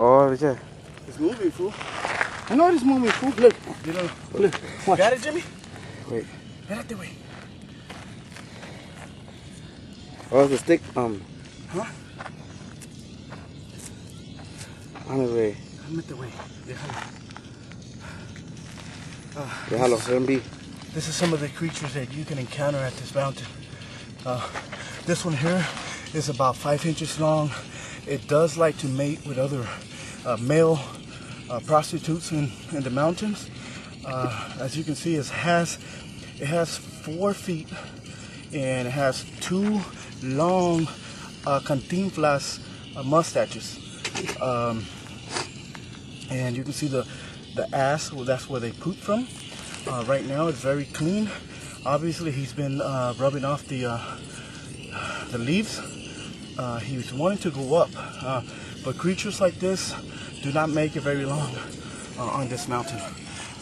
Oh, yeah. It's moving, fool. I know it's moving, fool. Look, you know, look. Watch. Got it, Jimmy? Wait. Espérate, güey. Oh, it's a stick. Um. Huh? Dame, güey. Cálmate, güey. Déjalo. Déjalo, zombie. This is some of the creatures that you can encounter at this mountain. Uh, this one here is about five inches long. It does like to mate with other uh, male uh, prostitutes in, in the mountains. Uh, as you can see, it has it has four feet and it has two long uh, cantinflas uh, mustaches. Um, and you can see the the ass. Well, that's where they poop from. Uh, right now, it's very clean. Obviously, he's been uh, rubbing off the the leaves. Uh, he was wanting to go up, uh, but creatures like this do not make it very long uh, on this mountain.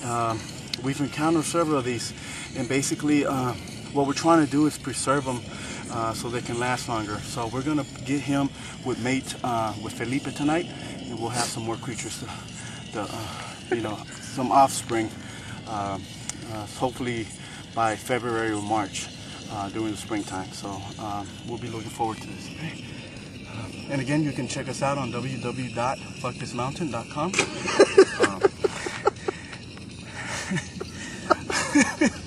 Um, we've encountered several of these, and basically, uh, what we're trying to do is preserve them uh, so they can last longer. So we're gonna get him with mate uh, with Felipe tonight, and we'll have some more creatures to, to you know, some offspring. Uh, hopefully by February or March uh, during the springtime. So um, we'll be looking forward to this. Uh, and again, you can check us out on www.fuckthismountain.com. um.